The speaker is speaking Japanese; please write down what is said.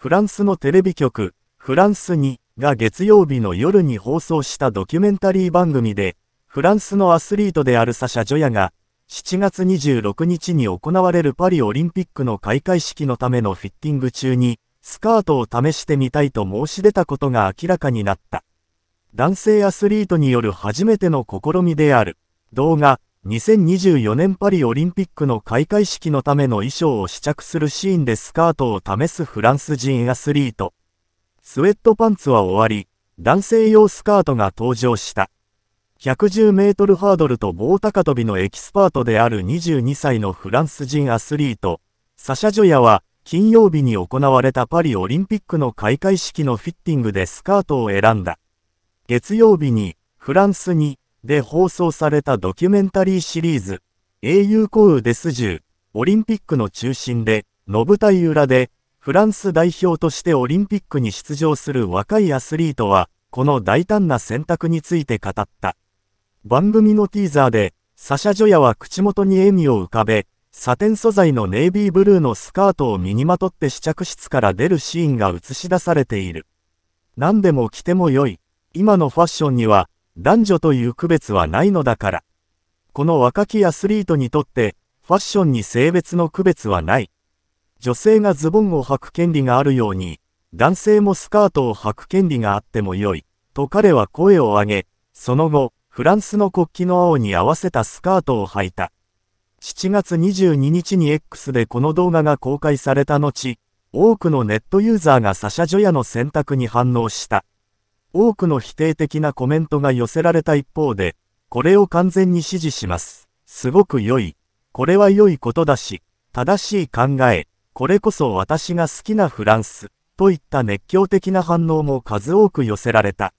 フランスのテレビ局、フランス2が月曜日の夜に放送したドキュメンタリー番組で、フランスのアスリートであるサシャ・ジョヤが、7月26日に行われるパリオリンピックの開会式のためのフィッティング中に、スカートを試してみたいと申し出たことが明らかになった。男性アスリートによる初めての試みである。動画、2024年パリオリンピックの開会式のための衣装を試着するシーンでスカートを試すフランス人アスリート。スウェットパンツは終わり、男性用スカートが登場した。110メートルハードルと棒高跳びのエキスパートである22歳のフランス人アスリート、サシャ・ジョヤは、金曜日に行われたパリオリンピックの開会式のフィッティングでスカートを選んだ。月曜日に、フランスに、で放送されたドキュメンタリーシリーズ、英雄コウデス10、オリンピックの中心で、の舞台裏で、フランス代表としてオリンピックに出場する若いアスリートは、この大胆な選択について語った。番組のティーザーで、サシャ・ジョヤは口元に笑みを浮かべ、サテン素材のネイビーブルーのスカートを身にまとって試着室から出るシーンが映し出されている。何でも着ても良い。今のファッションには、男女という区別はないのだから。この若きアスリートにとって、ファッションに性別の区別はない。女性がズボンを履く権利があるように、男性もスカートを履く権利があっても良い。と彼は声を上げ、その後、フランスの国旗の青に合わせたスカートを履いた。7月22日に X でこの動画が公開された後、多くのネットユーザーがサシャ・ジョヤの選択に反応した。多くの否定的なコメントが寄せられた一方で、これを完全に支持します。すごく良い。これは良いことだし、正しい考え、これこそ私が好きなフランス、といった熱狂的な反応も数多く寄せられた。